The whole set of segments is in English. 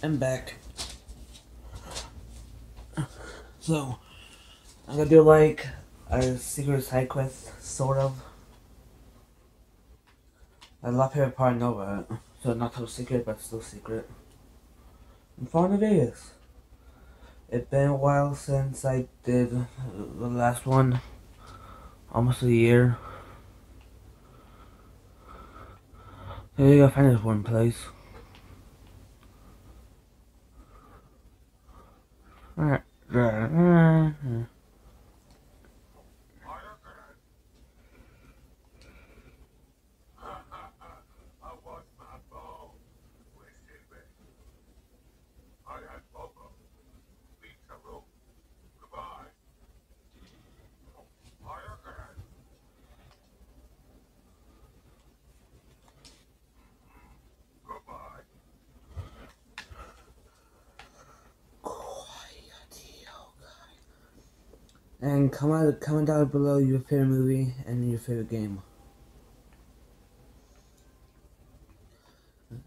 I'm back. So, I'm gonna do like a secret side quest, sort of. A lot of people probably know about it, so not so secret, but still secret. I'm Vegas. It's been a while since I did the last one, almost a year. Maybe I'll find this one place. Alright. And comment comment down below your favorite movie and your favorite game.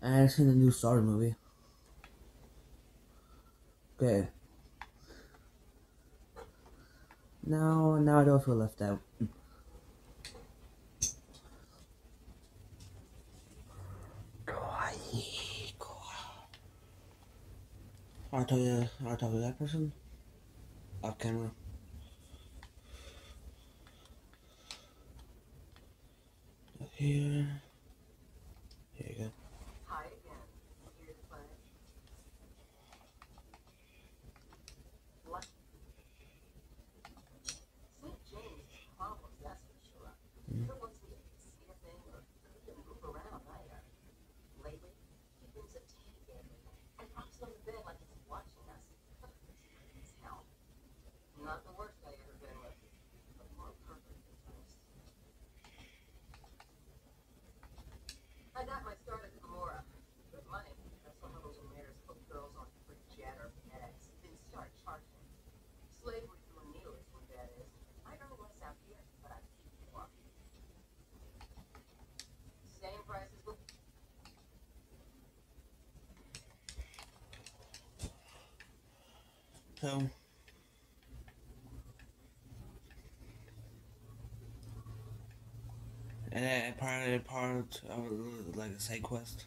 I have seen the new Star movie. Okay. Now, now I don't feel left out. I'll tell you, I'll tell you that person off camera. Here you go. Hi again. Here to play. What? St. James is problems, that's for sure. Either once we see a thing or we can move around either. Lately, he brings a teddy bear and props it on the bed like he's watching us. It's hell. Not the worst I ever been with, but more perfect than most. I got my start at Gomorrah. Good money. That's one of those emitters put girls on free jet or Med-X. Then start charging. Slavery to a meal is what that is. I earn less out here, but I keep more. Same price as with So. And then of part of like a side quest.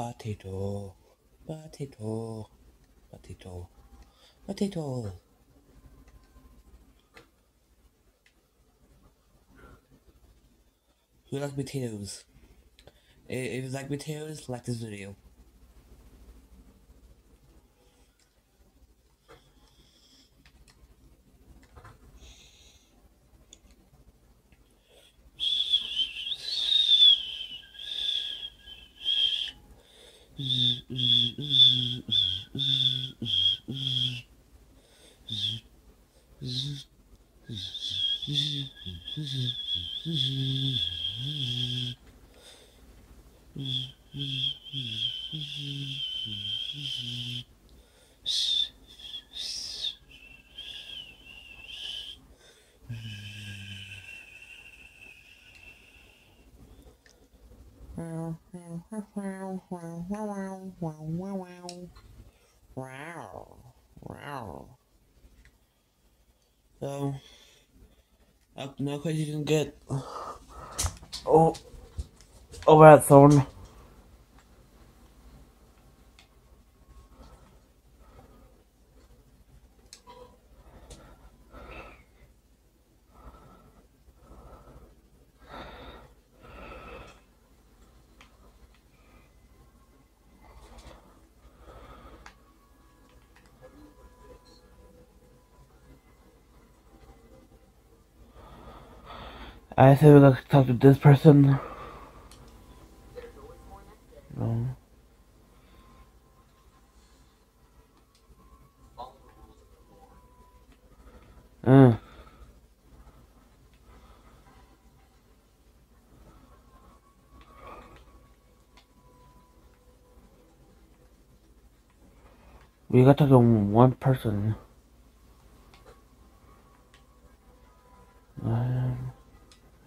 Potato. Potato. Potato. Potato. Who likes potatoes? If you like potatoes, like this video. Mm-hmm. now because you can get oh. Over I said we're gonna talk to this person. No. Uh. We got to go one person. Uh.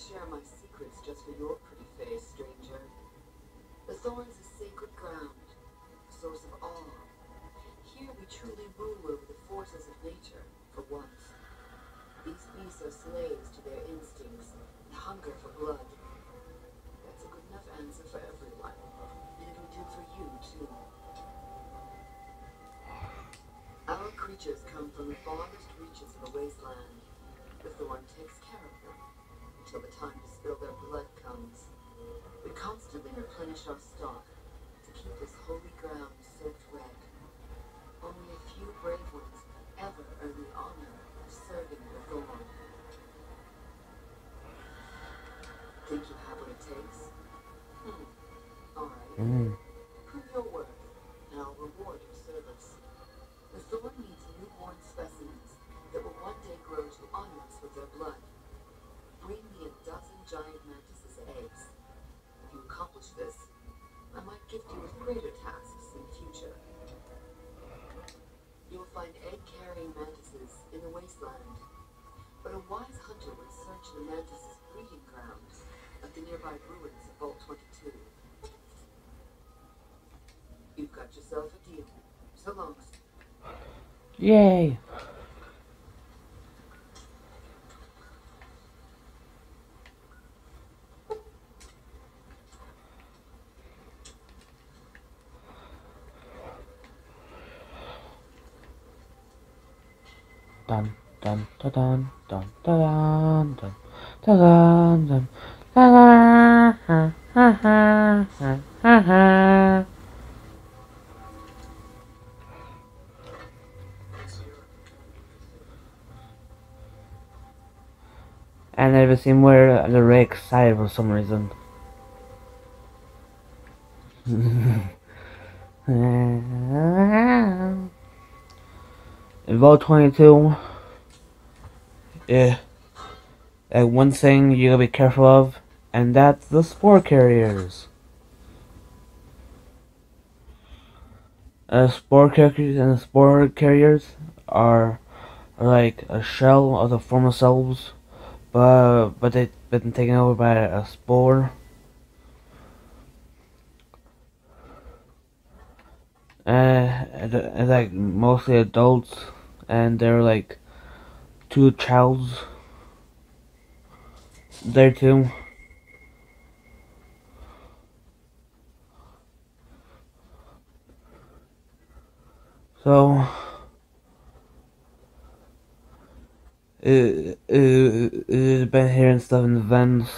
share my secrets just for your pretty face, stranger. The Thorns is sacred ground, source of awe. Here we truly rule over the forces of nature, for once. These beasts are slaves to their instincts and hunger for blood. That's a good enough answer for everyone, and it'll do for you, too. Our creatures come from the farthest reaches of the wasteland. The Thorn takes until the time to spill their blood comes. We constantly replenish our stock to keep this holy ground soaked wet. Only a few brave ones ever earn the honor of serving the Thorn. Think you have what it takes? Hmm. Alright. Mm. This, I might gift you with greater tasks in the future. You will find egg-carrying mantises in the wasteland, but a wise hunter would search the mantises' breeding grounds at the nearby ruins of Vault 22. You've got yourself a deal. So long. Yay! Dun dun dun dun dun dun dun dun dun dun dun And I seem where they're very excited for some reason. In Vault 22, yeah, one thing you gotta be careful of, and that's the spore carriers. Uh, spore carriers and the spore carriers are, are like a shell of the former cells but but they've been taken over by a spore. Uh, and, and like mostly adults, and they're like two childs there too. So it, it, it been hearing stuff in the vents.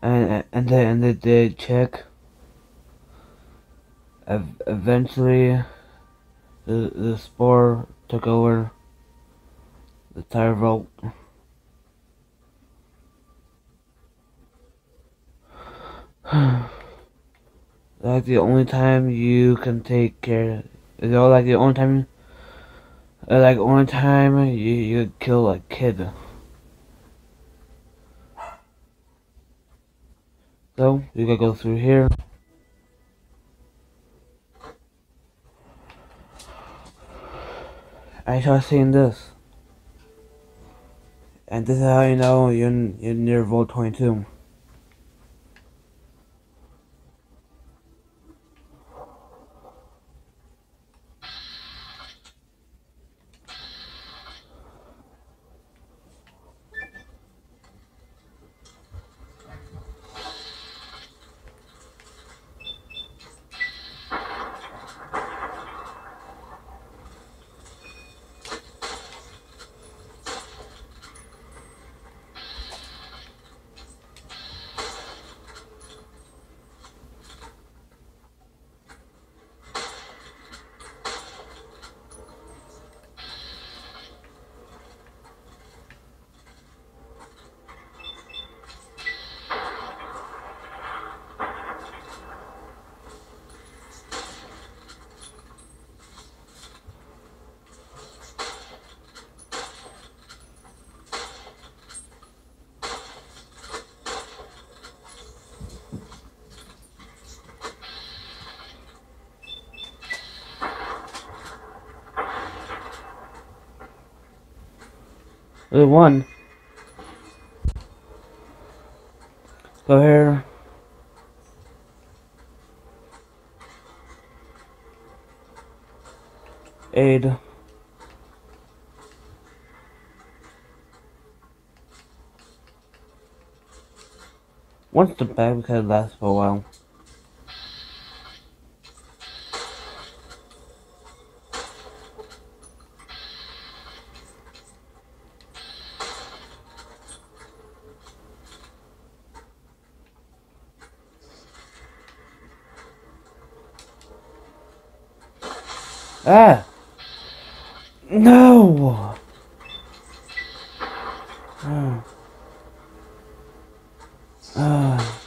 And and they and they did check. Eventually, the the spore took over the tire vault. like the only time you can take care, you know, like the only time, uh, like only time you you kill a kid. So you gotta go through here. I start seeing this. And this is how you know you're, you're near Vault 22. There's one. Go here. Aid. Once the bag because it lasts for a while. Ah! No! Ah. Ah.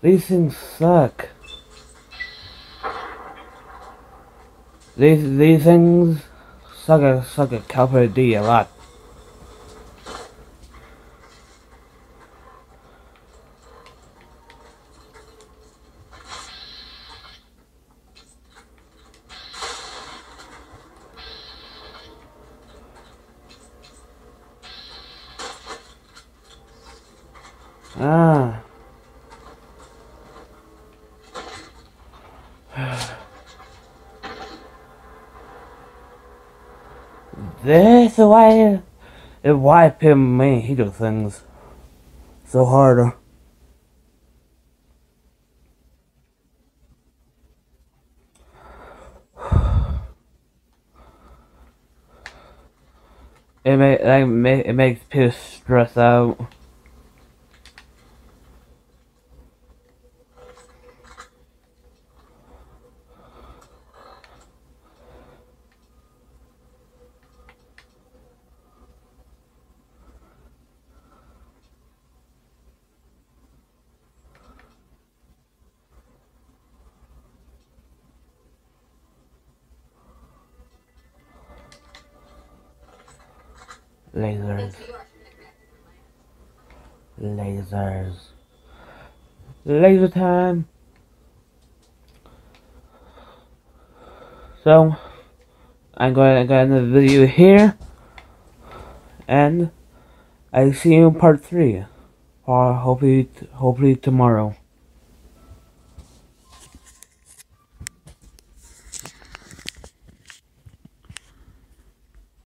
These things suck. These these things suck a suck a Copper D a lot. Ah. This is why it why people me he do things so hard. It make like it makes people stress out. Lasers. Lasers. Laser time. So, I'm going to end the video here. And I see you in part three. Uh, hopefully, hopefully tomorrow.